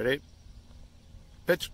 Ready? Pitch.